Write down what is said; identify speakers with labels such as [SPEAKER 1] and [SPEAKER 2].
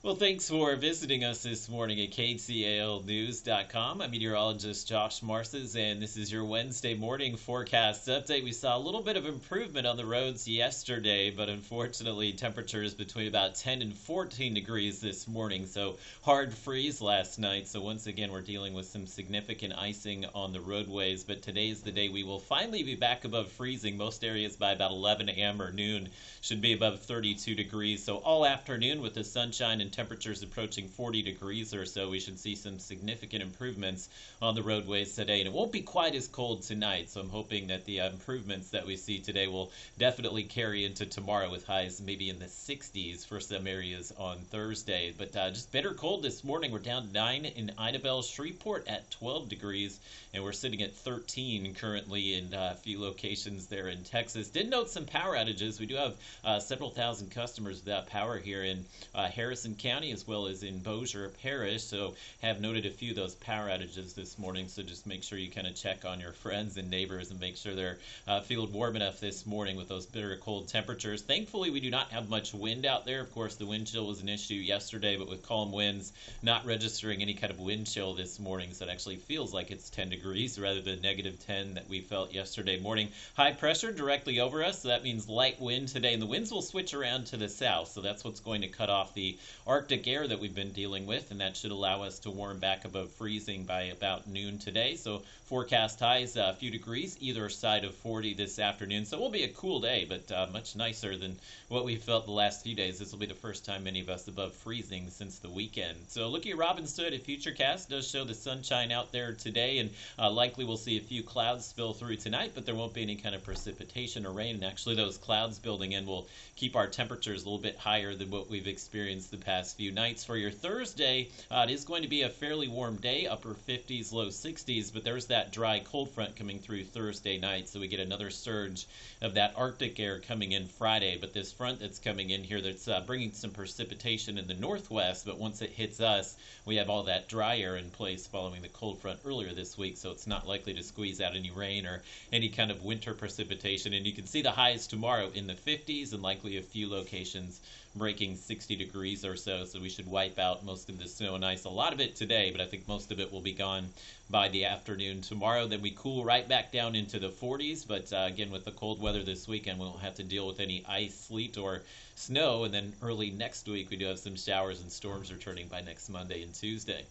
[SPEAKER 1] Well, thanks for visiting us this morning at KTALnews.com. I'm meteorologist Josh Marces, and this is your Wednesday morning forecast update. We saw a little bit of improvement on the roads yesterday, but unfortunately, temperatures between about 10 and 14 degrees this morning, so hard freeze last night. So, once again, we're dealing with some significant icing on the roadways, but today's the day we will finally be back above freezing. Most areas by about 11 a.m. or noon should be above 32 degrees. So, all afternoon with the sunshine and and temperatures approaching 40 degrees or so, we should see some significant improvements on the roadways today. And it won't be quite as cold tonight, so I'm hoping that the uh, improvements that we see today will definitely carry into tomorrow with highs maybe in the 60s for some areas on Thursday. But uh, just bitter cold this morning. We're down 9 in Idabel, Shreveport at 12 degrees, and we're sitting at 13 currently in uh, a few locations there in Texas. Did note some power outages. We do have uh, several thousand customers without power here in uh, Harrison County as well as in Bossier Parish. So have noted a few of those power outages this morning. So just make sure you kind of check on your friends and neighbors and make sure they're uh, feeling warm enough this morning with those bitter cold temperatures. Thankfully, we do not have much wind out there. Of course, the wind chill was an issue yesterday, but with calm winds, not registering any kind of wind chill this morning. So it actually feels like it's 10 degrees rather than negative 10 that we felt yesterday morning. High pressure directly over us. So that means light wind today. And the winds will switch around to the south. So that's what's going to cut off the Arctic air that we've been dealing with, and that should allow us to warm back above freezing by about noon today. So forecast highs a few degrees either side of 40 this afternoon. So it will be a cool day, but uh, much nicer than what we felt the last few days. This will be the first time many of us above freezing since the weekend. So looking at Robinson at Futurecast does show the sunshine out there today, and uh, likely we'll see a few clouds spill through tonight, but there won't be any kind of precipitation or rain. And actually, those clouds building in will keep our temperatures a little bit higher than what we've experienced the past past few nights. For your Thursday, uh, it is going to be a fairly warm day, upper 50s, low 60s, but there's that dry cold front coming through Thursday night, so we get another surge of that Arctic air coming in Friday. But this front that's coming in here that's uh, bringing some precipitation in the northwest, but once it hits us, we have all that dry air in place following the cold front earlier this week, so it's not likely to squeeze out any rain or any kind of winter precipitation. And you can see the highs tomorrow in the 50s and likely a few locations breaking 60 degrees or so. So we should wipe out most of the snow and ice. A lot of it today, but I think most of it will be gone by the afternoon tomorrow. Then we cool right back down into the 40s. But uh, again, with the cold weather this weekend, we won't have to deal with any ice, sleet, or snow. And then early next week, we do have some showers and storms returning by next Monday and Tuesday.